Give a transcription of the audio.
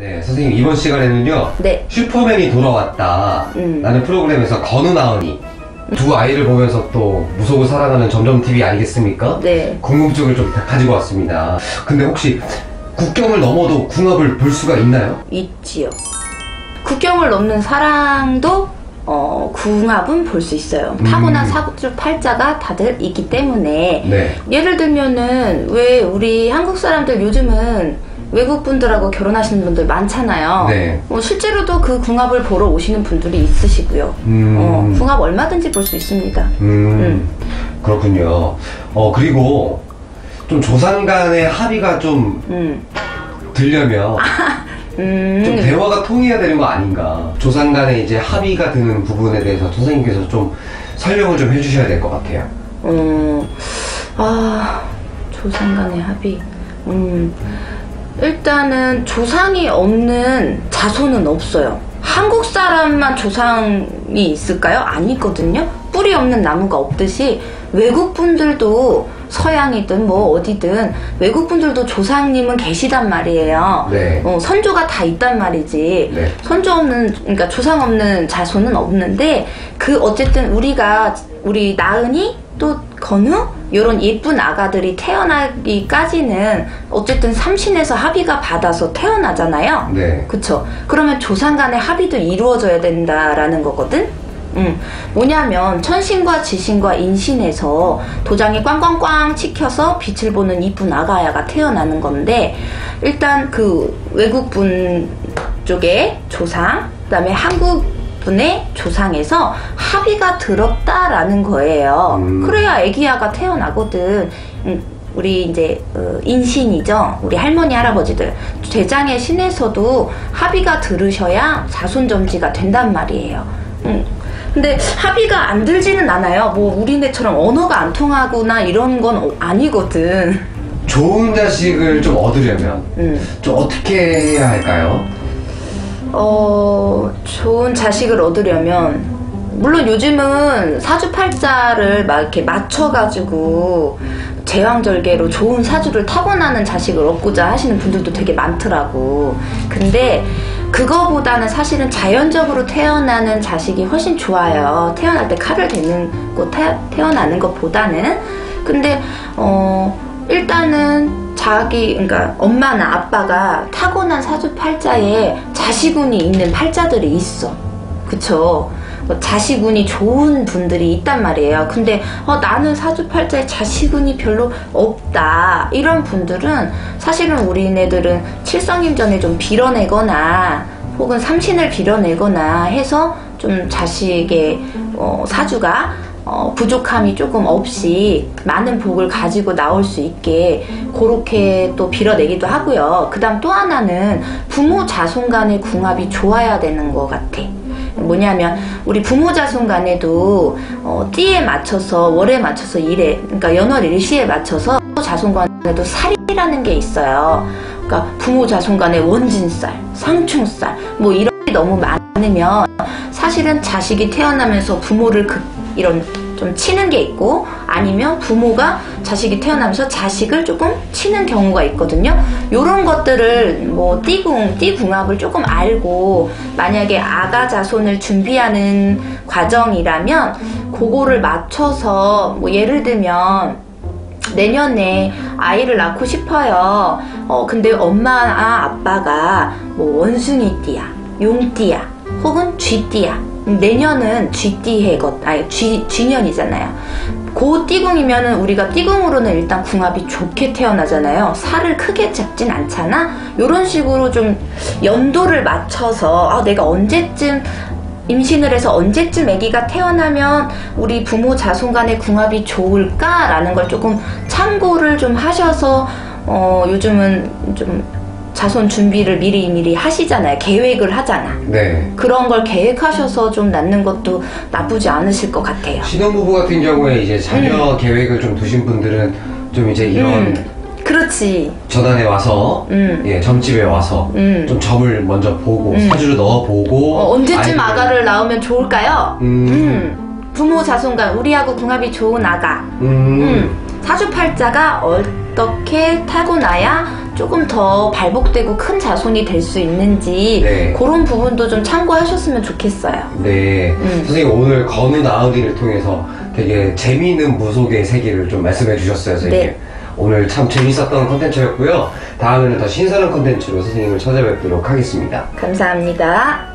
네, 선생님 이번 시간에는요. 네. 슈퍼맨이 돌아왔다. 음. 라는 프로그램에서 건우 나은이 두 아이를 보면서 또 무속을 살아가는 점점 TV 아니겠습니까? 네. 궁금증을 좀 가지고 왔습니다. 근데 혹시 국경을 넘어도 궁합을 볼 수가 있나요? 있지요. 국경을 넘는 사랑도 어, 궁합은 볼 수 있어요. 음. 타고난 사주 팔자가 다들 있기 때문에 네. 예를 들면은 왜 우리 한국 사람들 요즘은 외국 분들하고 결혼하시는 분들 많잖아요. 네. 어, 실제로도 그 궁합을 보러 오시는 분들이 있으시고요. 음. 어, 궁합 얼마든지 볼 수 있습니다. 음, 그렇군요. 어, 그리고 좀 조상 간의 합의가 좀 음. 들려면 음. 좀 대화가 통해야 되는 거 아닌가. 조상 간에 이제 합의가 드는 부분에 대해서 선생님께서 좀 설명을 좀 해주셔야 될 것 같아요. 어, 아, 조상 간의 합의. 음, 일단은 조상이 없는 자손은 없어요. 한국 사람만 조상이 있을까요? 아니거든요. 뿌리 없는 나무가 없듯이 외국 분들도 서양이든 뭐 어디든 외국 분들도 조상님은 계시단 말이에요. 네. 어, 선조가 다 있단 말이지. 네. 선조 없는 그러니까 조상 없는 자손은 없는데 그 어쨌든 우리가 우리 나은이 또 건우 이런 예쁜 아가들이 태어나기까지는 어쨌든 삼신에서 합의가 받아서 태어나잖아요. 네. 그쵸? 그러면 조상 간의 합의도 이루어져야 된다라는 거거든? 음, 뭐냐면 천신과 지신과 인신에서 도장이 꽝꽝꽝 찍혀서 빛을 보는 이쁜 아가야가 태어나는 건데 일단 그 외국분 쪽의 조상 그다음에 한국 분의 조상에서 합의가 들었다라는 거예요. 음. 그래야 애기야가 태어나거든. 음, 우리 이제 어, 인신이죠. 우리 할머니 할아버지들 대장의 신에서도 합의가 들으셔야 자손 점지가 된단 말이에요. 음. 근데 합의가 안 들지는 않아요. 뭐 우리네처럼 언어가 안 통하거나 이런 건 어- 아니거든. 좋은 자식을 좀 얻으려면 음. 좀 어떻게 해야 할까요? 어, 좋은 자식을 얻으려면, 물론 요즘은 사주팔자를 막 이렇게 맞춰가지고, 제왕절개로 좋은 사주를 타고나는 자식을 얻고자 하시는 분들도 되게 많더라고. 근데, 그거보다는 사실은 자연적으로 태어나는 자식이 훨씬 좋아요. 태어날 때 칼을 대는 거 태, 태어나는 것보다는. 근데, 어, 일단은 자기 그러니까 엄마나 아빠가 타고난 사주 팔자에 자식운이 있는 팔자들이 있어. 그쵸? 뭐 자식운이 좋은 분들이 있단 말이에요. 근데 어, 나는 사주 팔자에 자식운이 별로 없다. 이런 분들은 사실은 우리네들은 칠성임전에 좀 빌어내거나 혹은 삼신을 빌어내거나 해서 좀 자식의 어, 사주가 어, 부족함이 조금 없이 많은 복을 가지고 나올 수 있게 그렇게 또 빌어내기도 하고요. 그 다음 또 하나는 부모 자손 간의 궁합이 좋아야 되는 것 같아. 뭐냐면 우리 부모 자손 간에도 어, 띠에 맞춰서 월에 맞춰서 일에 그러니까 연월 일시에 맞춰서 자손 간에도 살이라는 게 있어요. 그러니까 부모 자손 간에 원진살, 상충살 뭐 이런 게 너무 많으면 사실은 자식이 태어나면서 부모를 그 이런 좀 치는 게 있고 아니면 부모가 자식이 태어나면서 자식을 조금 치는 경우가 있거든요. 요런 것들을 뭐 띠궁, 띠궁합을 조금 알고 만약에 아가 자손을 준비하는 과정이라면 그거를 맞춰서 뭐 예를 들면 내년에 아이를 낳고 싶어요. 어, 근데 엄마, 아, 아빠가 뭐 원숭이띠야, 용띠야, 혹은 쥐띠야. 내년은 쥐띠 해것, 아니, 쥐, 쥐년이잖아요. 그 띠궁이면은 우리가 띠궁으로는 일단 궁합이 좋게 태어나잖아요. 살을 크게 잡진 않잖아? 요런 식으로 좀 연도를 맞춰서, 아, 내가 언제쯤 임신을 해서 언제쯤 아기가 태어나면 우리 부모 자손 간의 궁합이 좋을까라는 걸 조금 참고를 좀 하셔서 어, 요즘은 좀 자손 준비를 미리 미리 하시잖아요. 계획을 하잖아. 네. 그런 걸 계획하셔서 좀 낳는 것도 나쁘지 않으실 것 같아요. 신혼부부 같은 경우에 이제 자녀 계획을 좀 두신 분들은 좀 이제 이런 음, 그렇지. 전환에 와서 음. 예 점집에 와서 음. 좀 점을 먼저 보고 음. 사주를 넣어보고 어, 언제쯤 아이들을- 아가를 낳으면 좋을까요? 음. 음. 부모 자손 간 우리하고 궁합이 좋은 아가. 음. 음, 사주팔자가 어떻게 타고나야 조금 더 발복되고 큰 자손이 될 수 있는지 네. 그런 부분도 좀 참고하셨으면 좋겠어요. 네. 음. 선생님 오늘 건우 나우디를 통해서 되게 재미있는 무속의 세계를 좀 말씀해 주셨어요, 선생님. 네. 오늘 참 재밌었던 컨텐츠였고요. 다음에는 더 신선한 컨텐츠로 선생님을 찾아뵙도록 하겠습니다. 감사합니다.